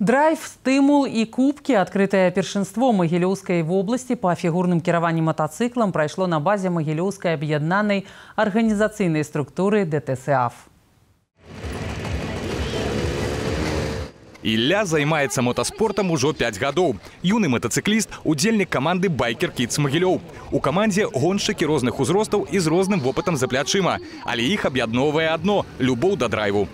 Драйв, стымул и кубки. Открытое першинство Могилевской области по фигурным кіраванні мотоциклам пройшло на базе Могилевской объединенной организационной структуры ДТСАФ. Ілля займаецца мотаспортам ужо 5 гадоў. Юны матацыкліст, удзельнік каманды байкер Кітс Магілёў. У камандзе гоншчыкі розных узростаў і з розным вопытам за плячыма, але іх аб'ядноўвае адно любоў да драйву.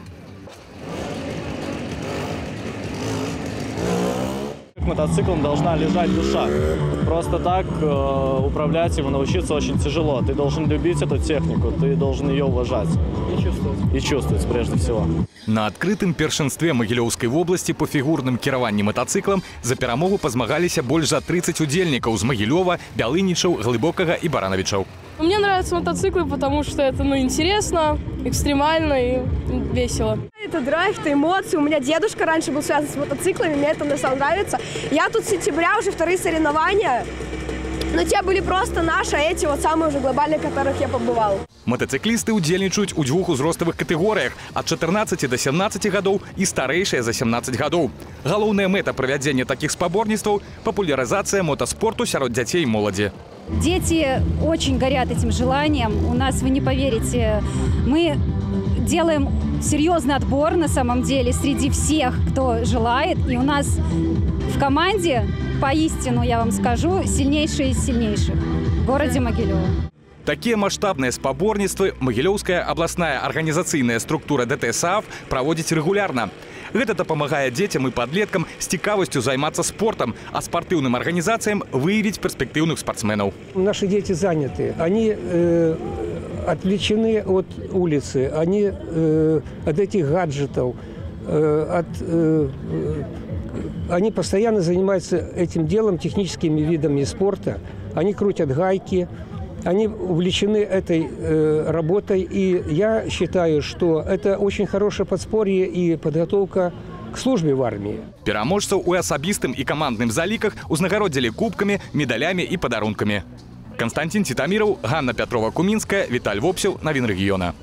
К мотоциклам должна лежать душа. Просто так э, управлять им и научиться очень тяжело. Ты должен любить эту технику, ты должен ее уважать. И чувствовать. И чувствовать прежде всего. На адкрытым першынстве Магілёўскай вобласці па фігурным кіраванні матацыклам за перамогу пазмагаліся больш за 30 удзельнікаў з Магілёва, Бялынічаў, Глыбокага і Баранавічаў. Мне нравятся мотоциклы, потому что это ну, интересно, экстремально и весело. Это драйв, это эмоции. У меня дедушка раньше был связан с мотоциклами, мне это на самом нравится. Я тут с сентября уже вторые соревнования. Но те были просто наши, а эти вот самые уже глобальные, в которых я побывал. Матацыклісты ўдзельнічаюць у дзвюх узроставых катэгорыях ад 14 до 17 гадоў і старэйшыя за 17 гадоў. Галоўная мэта правядзення такіх спаборніцтваў папулярызацыя мотаспорту сярод дзяцей і моладзі. Дети очень горят этим желанием. У нас, вы не поверите, мы делаем серьезный отбор на самом деле среди всех, кто желает. И у нас в команде, поистину, я вам скажу, сильнейшие из сильнейших в городе Могилево. Такія маштабныя спаборніцтвы Магілёўская абласная арганізацыйная структура ДТСАФ праводзіць рэгулярна. Гэта дапамагае дзецям і падлеткам з цікавасцю займацца спортам, а спартыўным арганізацыям выявіць перспектыўных спортсменаў. Наши дети заняты, они э, отвлечены от улицы, они э, от этих гаджетов, э, от, э, э, они постоянно занимаются этим делом, техническими видами спорта. Они крутят гайки, они увлечены этой э, работой, и я считаю, что это очень хорошее подспорье и подготовка к службе в армии. Пераможцаў у асабістым і камандным заліках узнагародзілі кубкамі, медалямі і падарункамі. Константин Титамиров, Ганна Петрова-Куминская, Виталь Вопсел, Новин региона.